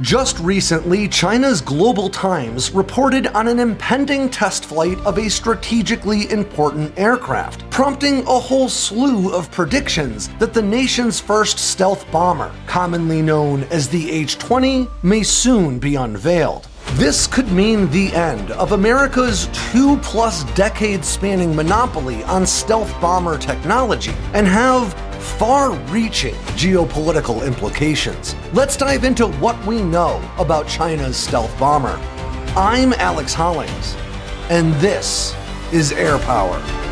Just recently, China's Global Times reported on an impending test flight of a strategically important aircraft, prompting a whole slew of predictions that the nation's first stealth bomber, commonly known as the H 20, may soon be unveiled. This could mean the end of America's two plus decade spanning monopoly on stealth bomber technology and have far reaching geopolitical implications. Let's dive into what we know about China's stealth bomber. I'm Alex Hollings, and this is Air Power.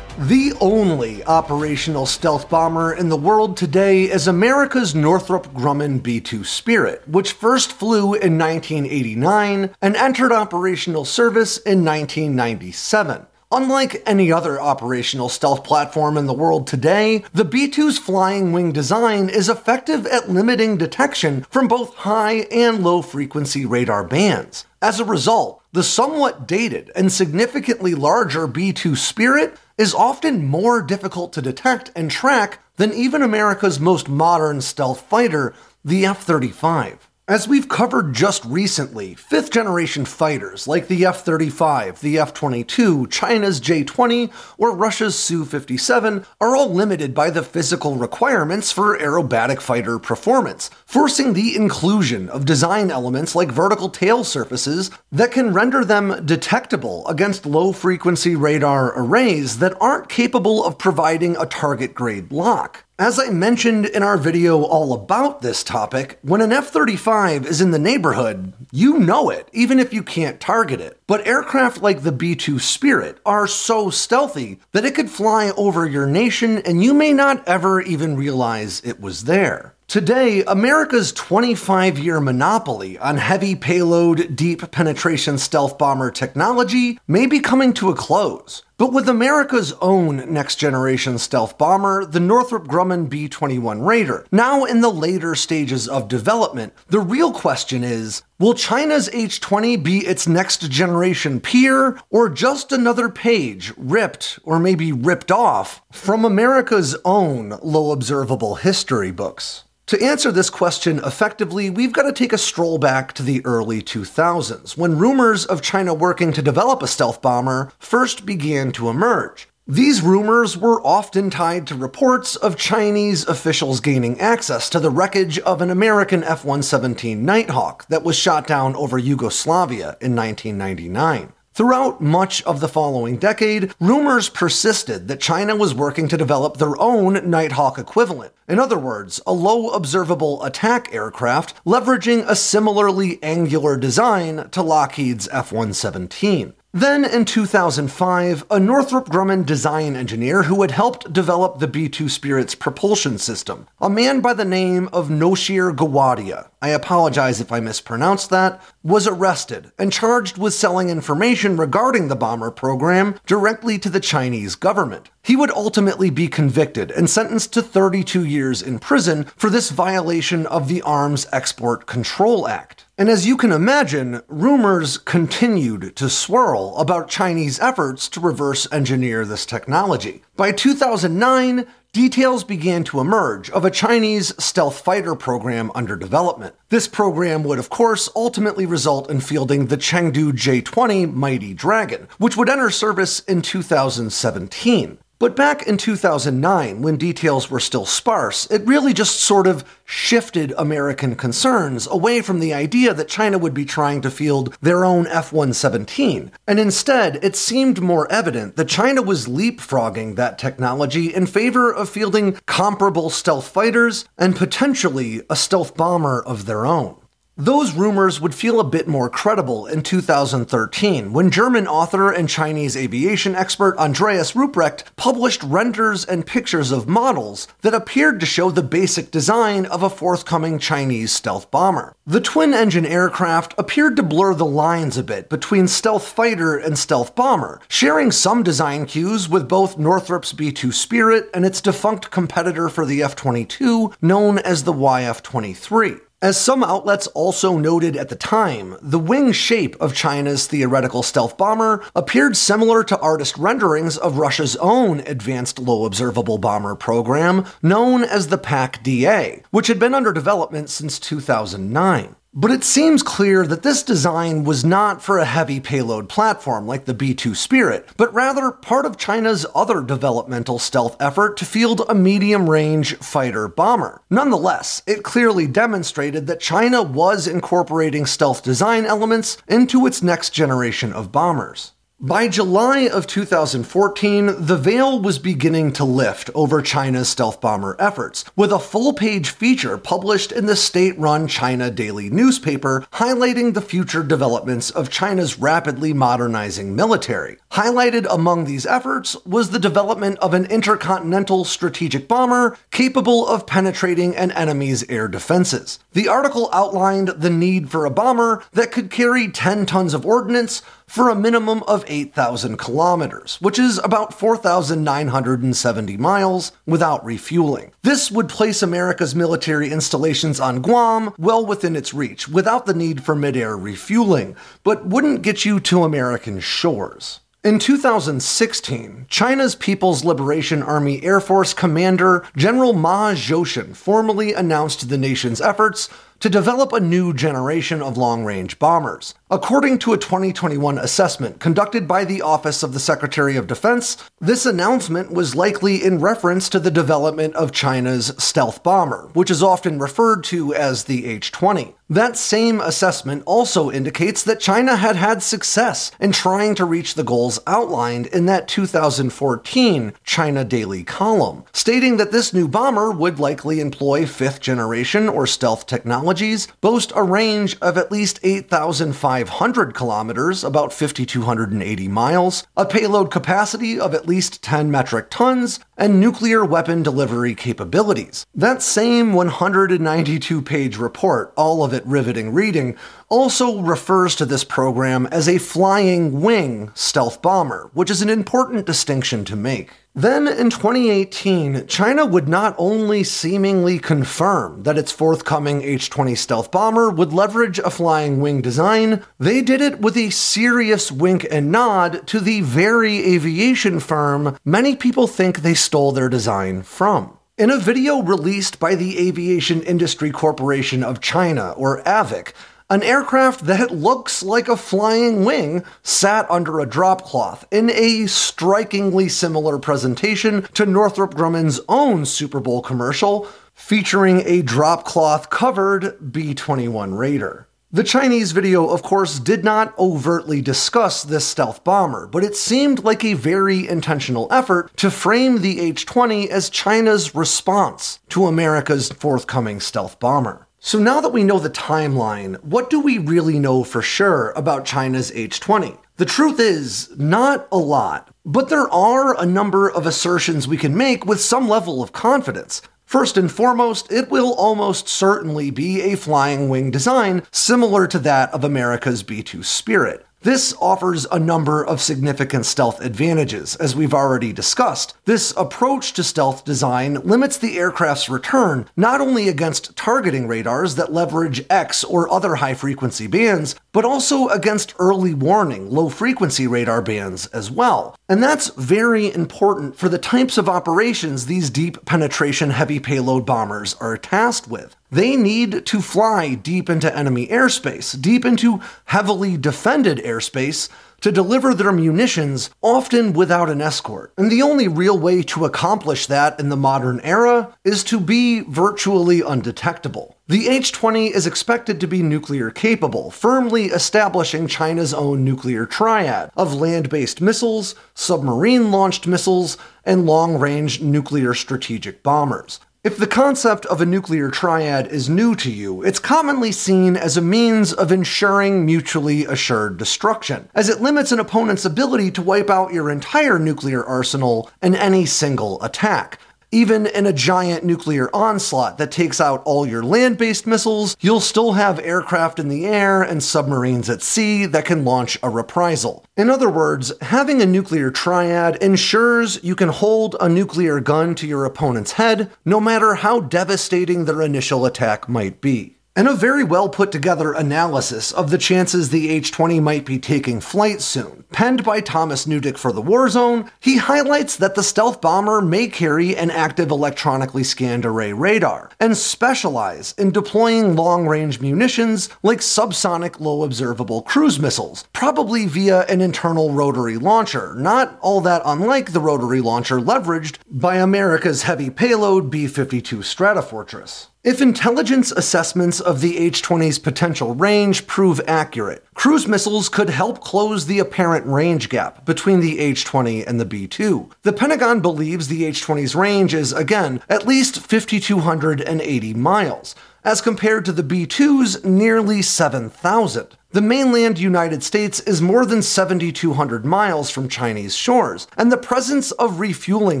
The only operational stealth bomber in the world today is America's Northrop Grumman B 2 Spirit, which first flew in 1989 and entered operational service in 1997. Unlike any other operational stealth platform in the world today, the B 2's flying wing design is effective at limiting detection from both high and low frequency radar bands. As a result, the somewhat dated and significantly larger B 2 Spirit is often more difficult to detect and track than even America's most modern stealth fighter, the F 35. As we've covered just recently, fifth generation fighters like the F 35, the F 22, China's J 20, or Russia's Su 57 are all limited by the physical requirements for aerobatic fighter performance, forcing the inclusion of design elements like vertical tail surfaces that can render them detectable against low frequency radar arrays that aren't capable of providing a target grade lock. As I mentioned in our video all about this topic, when an F 35 is in the neighborhood, you know it, even if you can't target it. But aircraft like the B 2 Spirit are so stealthy that it could fly over your nation and you may not ever even realize it was there. Today, America's 25 year monopoly on heavy payload, deep penetration stealth bomber technology may be coming to a close. But with America's own next generation stealth bomber, the Northrop Grumman B 21 Raider, now in the later stages of development, the real question is will China's H 20 be its next generation peer, or just another page ripped, or maybe ripped off, from America's own low observable history books? To answer this question effectively, we've got to take a stroll back to the early 2000s, when rumors of China working to develop a stealth bomber first began to emerge. These rumors were often tied to reports of Chinese officials gaining access to the wreckage of an American F 117 Nighthawk that was shot down over Yugoslavia in 1999. Throughout much of the following decade, rumors persisted that China was working to develop their own Nighthawk equivalent. In other words, a low observable attack aircraft leveraging a similarly angular design to Lockheed's F 117. Then in 2005, a Northrop Grumman design engineer who had helped develop the B 2 Spirit's propulsion system, a man by the name of Noshir Gowadia, I apologize if I mispronounced that, was arrested and charged with selling information regarding the bomber program directly to the Chinese government. He would ultimately be convicted and sentenced to 32 years in prison for this violation of the Arms Export Control Act. And as you can imagine, rumors continued to swirl about Chinese efforts to reverse engineer this technology. By 2009, details began to emerge of a Chinese stealth fighter program under development. This program would, of course, ultimately result in fielding the Chengdu J 20 Mighty Dragon, which would enter service in 2017. But back in 2009, when details were still sparse, it really just sort of shifted American concerns away from the idea that China would be trying to field their own F 117. And instead, it seemed more evident that China was leapfrogging that technology in favor of fielding comparable stealth fighters and potentially a stealth bomber of their own. Those rumors would feel a bit more credible in 2013 when German author and Chinese aviation expert Andreas Rupprecht published renders and pictures of models that appeared to show the basic design of a forthcoming Chinese stealth bomber. The twin engine aircraft appeared to blur the lines a bit between stealth fighter and stealth bomber, sharing some design cues with both Northrop's B 2 Spirit and its defunct competitor for the F 22, known as the YF 23. As some outlets also noted at the time, the wing shape of China's theoretical stealth bomber appeared similar to artist renderings of Russia's own advanced low observable bomber program known as the PAK DA, which had been under development since 2009. But it seems clear that this design was not for a heavy payload platform like the B 2 Spirit, but rather part of China's other developmental stealth effort to field a medium range fighter bomber. Nonetheless, it clearly demonstrated that China was incorporating stealth design elements into its next generation of bombers. By July of 2014, the veil was beginning to lift over China's stealth bomber efforts, with a full page feature published in the state run China Daily newspaper highlighting the future developments of China's rapidly modernizing military. Highlighted among these efforts was the development of an intercontinental strategic bomber capable of penetrating an enemy's air defenses. The article outlined the need for a bomber that could carry 10 tons of ordnance for a minimum of 8,000 kilometers, which is about 4,970 miles without refueling. This would place America's military installations on Guam well within its reach without the need for mid-air refueling, but wouldn't get you to American shores. In 2016, China's People's Liberation Army Air Force Commander General Ma Zhoushan formally announced the nation's efforts to develop a new generation of long range bombers. According to a 2021 assessment conducted by the Office of the Secretary of Defense, this announcement was likely in reference to the development of China's stealth bomber, which is often referred to as the H 20. That same assessment also indicates that China had had success in trying to reach the goals outlined in that 2014 China Daily column, stating that this new bomber would likely employ fifth generation or stealth technologies, boast a range of at least 8,500 kilometers, about 5,280 miles, a payload capacity of at least 10 metric tons, and nuclear weapon delivery capabilities. That same 192 page report, all of it riveting reading, also refers to this program as a flying wing stealth bomber, which is an important distinction to make. Then in 2018, China would not only seemingly confirm that its forthcoming H 20 stealth bomber would leverage a flying wing design, they did it with a serious wink and nod to the very aviation firm many people think they stole their design from. In a video released by the Aviation Industry Corporation of China, or AVIC, an aircraft that looks like a flying wing sat under a drop cloth in a strikingly similar presentation to Northrop Grumman's own Super Bowl commercial featuring a drop cloth covered B 21 Raider. The Chinese video, of course, did not overtly discuss this stealth bomber, but it seemed like a very intentional effort to frame the H 20 as China's response to America's forthcoming stealth bomber. So now that we know the timeline, what do we really know for sure about China's H 20? The truth is, not a lot, but there are a number of assertions we can make with some level of confidence. First and foremost, it will almost certainly be a flying wing design similar to that of America's B 2 Spirit. This offers a number of significant stealth advantages, as we've already discussed. This approach to stealth design limits the aircraft's return not only against targeting radars that leverage X or other high frequency bands, but also against early warning low frequency radar bands as well. And that's very important for the types of operations these deep penetration heavy payload bombers are tasked with. They need to fly deep into enemy airspace, deep into heavily defended airspace, to deliver their munitions, often without an escort. And the only real way to accomplish that in the modern era is to be virtually undetectable. The H 20 is expected to be nuclear capable, firmly establishing China's own nuclear triad of land based missiles, submarine launched missiles, and long range nuclear strategic bombers. If the concept of a nuclear triad is new to you, it's commonly seen as a means of ensuring mutually assured destruction, as it limits an opponent's ability to wipe out your entire nuclear arsenal in any single attack. Even in a giant nuclear onslaught that takes out all your land based missiles, you'll still have aircraft in the air and submarines at sea that can launch a reprisal. In other words, having a nuclear triad ensures you can hold a nuclear gun to your opponent's head, no matter how devastating their initial attack might be. In a very well put together analysis of the chances the H 20 might be taking flight soon, penned by Thomas Newdick for the Warzone, he highlights that the stealth bomber may carry an active electronically scanned array radar and specialize in deploying long range munitions like subsonic low observable cruise missiles, probably via an internal rotary launcher, not all that unlike the rotary launcher leveraged by America's heavy payload B 52 Stratofortress. If intelligence assessments of the H 20's potential range prove accurate, cruise missiles could help close the apparent range gap between the H 20 and the B 2. The Pentagon believes the H 20's range is, again, at least 5,280 miles, as compared to the B 2's nearly 7,000. The mainland United States is more than 7,200 miles from Chinese shores, and the presence of refueling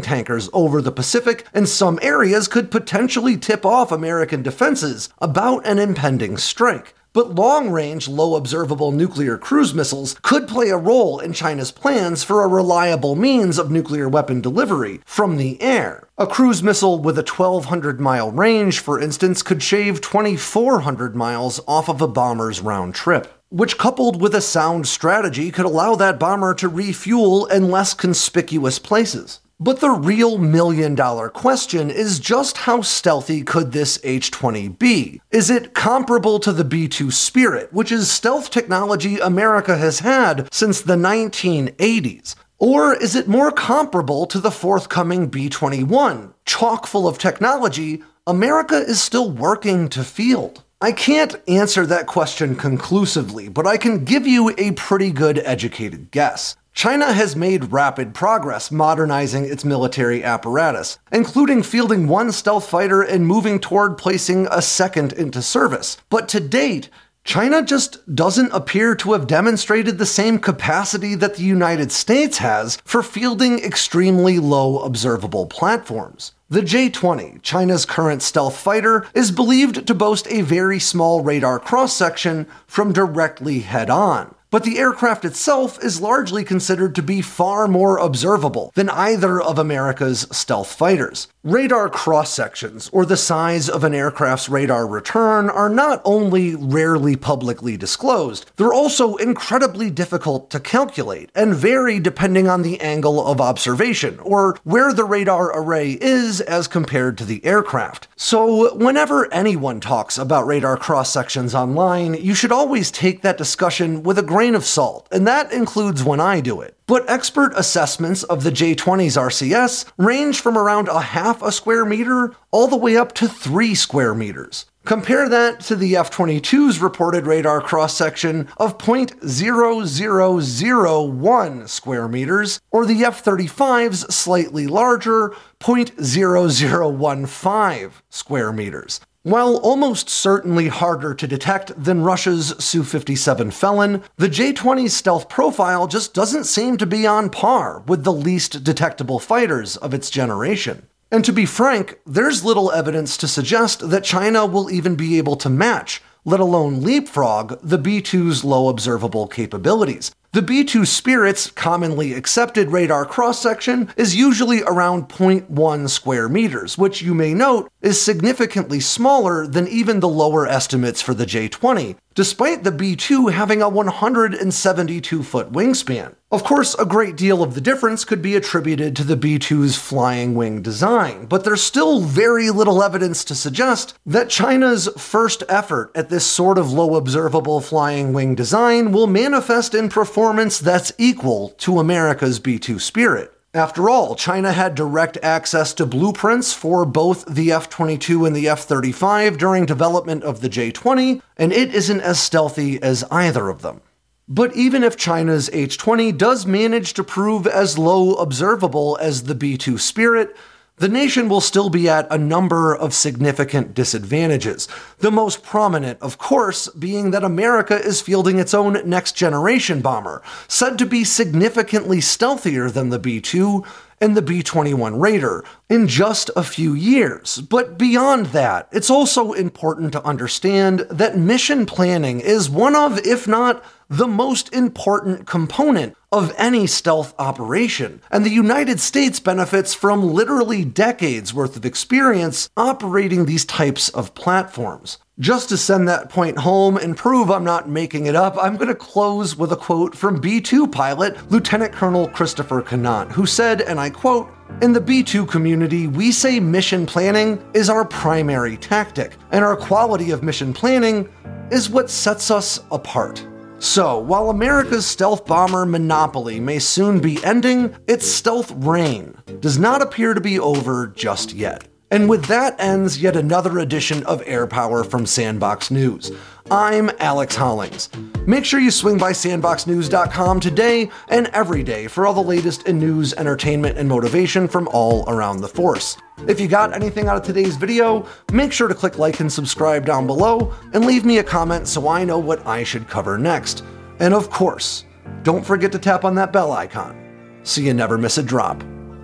tankers over the Pacific in some areas could potentially tip off American defenses about an impending strike. But long range, low observable nuclear cruise missiles could play a role in China's plans for a reliable means of nuclear weapon delivery from the air. A cruise missile with a 1,200 mile range, for instance, could shave 2,400 miles off of a bomber's round trip which coupled with a sound strategy could allow that bomber to refuel in less conspicuous places. But the real million dollar question is just how stealthy could this H 20 be? Is it comparable to the B 2 Spirit, which is stealth technology America has had since the 1980s? Or is it more comparable to the forthcoming B 21, chock full of technology America is still working to field? I can't answer that question conclusively, but I can give you a pretty good educated guess. China has made rapid progress modernizing its military apparatus, including fielding one stealth fighter and moving toward placing a second into service. But to date, China just doesn't appear to have demonstrated the same capacity that the United States has for fielding extremely low observable platforms. The J 20, China's current stealth fighter, is believed to boast a very small radar cross section from directly head on but the aircraft itself is largely considered to be far more observable than either of America's stealth fighters. Radar cross sections, or the size of an aircraft's radar return, are not only rarely publicly disclosed, they're also incredibly difficult to calculate and vary depending on the angle of observation, or where the radar array is as compared to the aircraft. So, whenever anyone talks about radar cross sections online, you should always take that discussion with a grain of salt, and that includes when I do it. But expert assessments of the J20's RCS range from around a half a square meter all the way up to three square meters. Compare that to the F 22's reported radar cross section of 0.0001 square meters, or the F 35's slightly larger 0.0015 square meters. While almost certainly harder to detect than Russia's Su 57 Felon, the J 20's stealth profile just doesn't seem to be on par with the least detectable fighters of its generation. And to be frank, there's little evidence to suggest that China will even be able to match, let alone leapfrog, the B 2's low observable capabilities. The B2 Spirit's commonly accepted radar cross section is usually around 0.1 square meters, which you may note is significantly smaller than even the lower estimates for the J20, despite the B2 having a 172 foot wingspan. Of course, a great deal of the difference could be attributed to the B2's flying wing design, but there's still very little evidence to suggest that China's first effort at this sort of low observable flying wing design will manifest in performance that's equal to America's B2 Spirit. After all, China had direct access to blueprints for both the F 22 and the F 35 during development of the J 20, and it isn't as stealthy as either of them. But even if China's H 20 does manage to prove as low observable as the B 2 Spirit, the nation will still be at a number of significant disadvantages. The most prominent, of course, being that America is fielding its own next generation bomber, said to be significantly stealthier than the B 2 and the B 21 Raider in just a few years. But beyond that, it's also important to understand that mission planning is one of, if not the most important component of any stealth operation, and the United States benefits from literally decades worth of experience operating these types of platforms. Just to send that point home and prove I'm not making it up, I'm going to close with a quote from B 2 pilot Lieutenant Colonel Christopher Conant, who said, and I quote, in the B2 community, we say mission planning is our primary tactic, and our quality of mission planning is what sets us apart. So, while America's stealth bomber monopoly may soon be ending, its stealth reign does not appear to be over just yet. And with that ends yet another edition of Air Power from Sandboxx News. I'm Alex Hollings. Make sure you swing by sandboxnews.com today and every day for all the latest in news, entertainment, and motivation from all around the Force. If you got anything out of today's video, make sure to click like and subscribe down below and leave me a comment so I know what I should cover next. And of course, don't forget to tap on that bell icon so you never miss a drop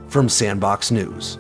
from Sandboxx News.